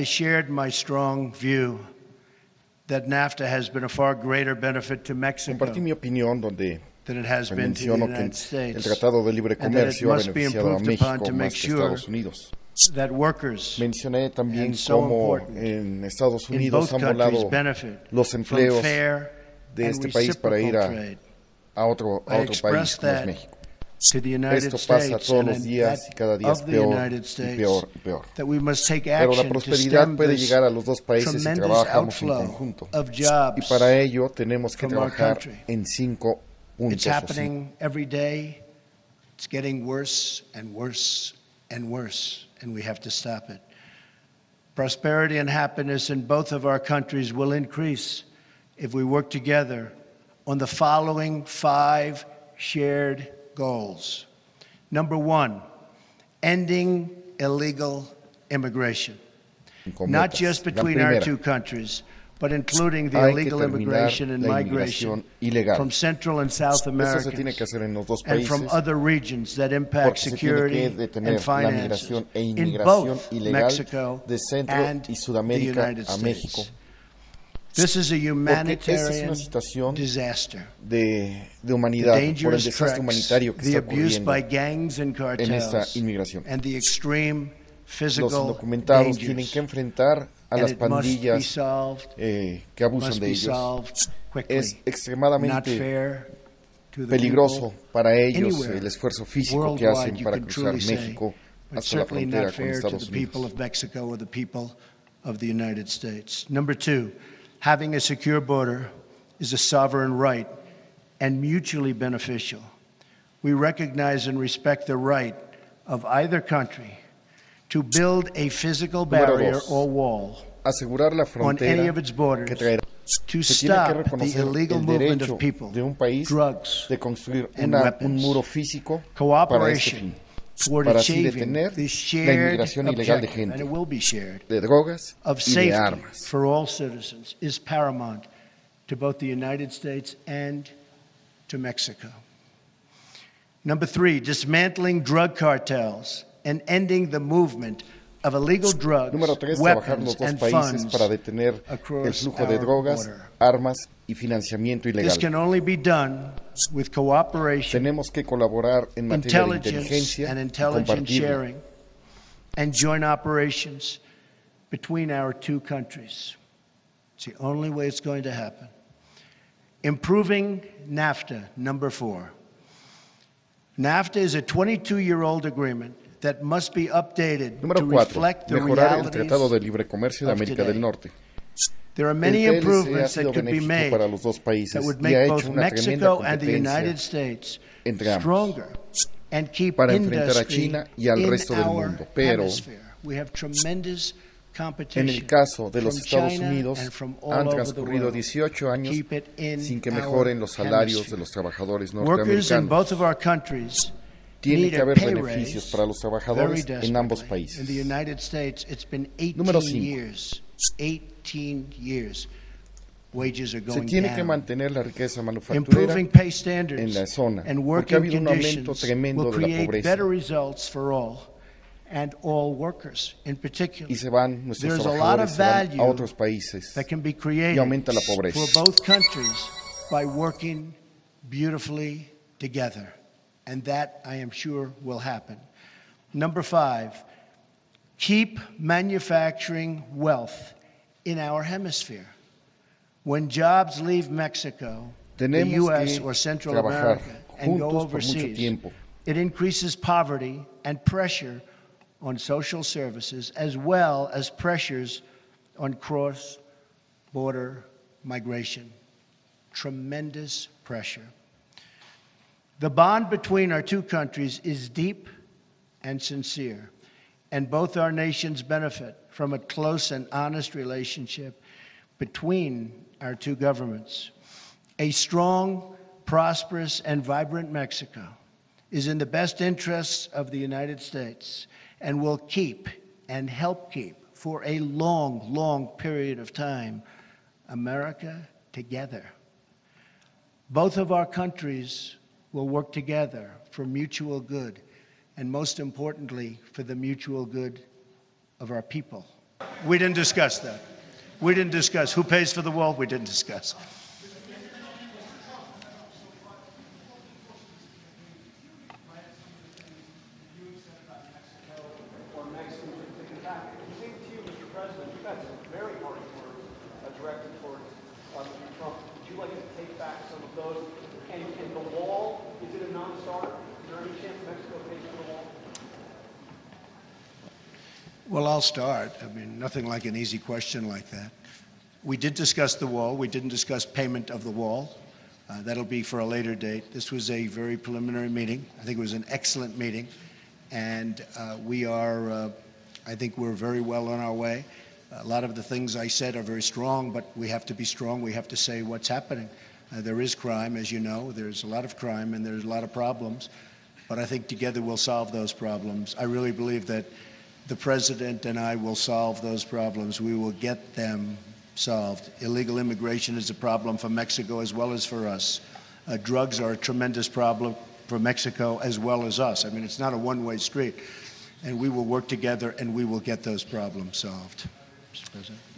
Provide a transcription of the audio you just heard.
I shared my strong view that NAFTA has been a far greater benefit to Mexico Compartí mi opinión donde than it has been to the menciono que United el States. Tratado de Libre Comercio ha beneficiado a México más que Estados Unidos. that workers Mencioné también cómo en Estados Unidos han volado los empleos de este país para ir a, a otro, a otro país como es México. To the United Esto pasa States todos los días y cada día es of the peor United y States peor y peor. that we must take Pero la prosperidad puede llegar a los dos países si tremendous trabajamos en conjunto. of Y jobs. para ello tenemos que trabajar country. en cinco puntos. It's happening every day. It's getting worse and worse and worse, and we have to stop it. Prosperity and happiness in both of our countries will increase if we work together on the following five shared goals. Number one, ending illegal immigration, not just between our two countries, but including the illegal immigration and migration ilegal. from Central and South Esto se tiene America que hacer en los dos and from other regions that impact porque se tiene security and finances e in both Mexico and the United. States. This is a esta es humanitarian una situación disaster. de, de The humanidad por el dangerous desastre treks, humanitario que the está abuse ocurriendo by gangs and en esta cartels, inmigración. and the extreme Los physical indocumentados tienen dangers. que enfrentar a And las it must be pandillas solved, eh, que abusan must de be ellos. solved Es quickly. Not extremadamente fair to the peligroso people para ellos anywhere, el esfuerzo físico que worldwide, hacen you para can cruzar truly say, México but hasta la certainly frontera not con fair to Estados the people Unidos. Of Mexico or the people of the United States. Number two, having a secure border is a sovereign right and mutually beneficial. We recognize and respect the right of either country to build a physical barrier or wall Asegurar la on any frontera of its borders que traerá to se tiene que stop the reconocer illegal el movement derecho of people, de un país drugs, de construir and una- un weapons. muro físico para este cooperation fin, toward para así detener the la shared inmigración ilegal de and gente, it will be shared, de drogas of y de armas. for all citizens is paramount to both the United States and to Mexico. Number three, dismantling drug cartels and ending the movement of illegal drugs, Número tres, trabajar weapons, los dos países para detener el flujo de drogas, border. armas y financiamiento This ilegal. can only be done with cooperation Tenemos que colaborar en materia de intelligence inteligencia and y sharing and joint operations between our two countries. It's the only way it's going to happen. Improving NAFTA, number four. NAFTA is a 22 year old agreement that must be updated to Número cuatro, reflect the mejorar el realities. Tratado de Libre Comercio de of América today. del Norte. There are El many TLC ha improvements sido that could be benéfico made para los dos países that would y make ha both hecho una tremenda Mexico and the United competencia States entre ambos. stronger and keep para enfrentar a industry China y al in resto del our mundo. Pero, hemisphere. We have tremendous En competition el caso de los from Estados China Unidos, and from all han over the transcurrido world. 18 años Keep it in sin que our mejoren los salarios hemisphere. de los trabajadores Workers in norteamericanos. Both of our countries Tiene need que a haber pay beneficios raise para los very trabajadores en ambos desperately. países. In the United States, it's been 18 Número cinco. years. 18 years. Wages are Se going tiene que down. mantener la riqueza manufacturera Improving pay standards en la zona, and porque ha working habido un aumento conditions tremendo will de la create pobreza. better results for all and all workers in particular. y se van nuestros There's a lot trabajadores of se van value a otros países. that can be created y aumenta la pobreza. for both countries by working beautifully together. And that, I am sure, will happen. Number five, keep manufacturing wealth in our hemisphere. When jobs leave Mexico, the U.S. or Central America, and go juntos por mucho overseas, it increases poverty and pressure on social services, as well as pressures on cross border migration. Tremendous pressure. The bond between our two countries is deep and sincere, and both our nations benefit from a close and honest relationship between our two governments. A strong, prosperous, and vibrant Mexico is in the best interests of the United States and will keep and help keep for a long, long period of time America together. Both of our countries will work together for mutual good and, most importantly, for the mutual good of our people We didn't discuss that. We didn't discuss who pays for the wall. We didn't discuss. uh, Trump. Would you like to take back some of those? And, and the wall? Well, I'll start. I mean, nothing like an easy question like that. We did discuss the wall. We didn't discuss payment of the wall. Uh, that'll be for a later date. This was a very preliminary meeting. I think it was an excellent meeting. And uh, we are, uh, I think we're very well on our way. A lot of the things I said are very strong, but we have to be strong. We have to say what's happening. Uh, there is crime, as you know. There's a lot of crime and there's a lot of problems. But I think together we'll solve those problems. I really believe that the president and I will solve those problems. We will get them solved. Illegal immigration is a problem for Mexico as well as for us. Uh, drugs are a tremendous problem for Mexico as well as us. I mean, it's not a one way street. And we will work together and we will get those problems solved. Mr. President.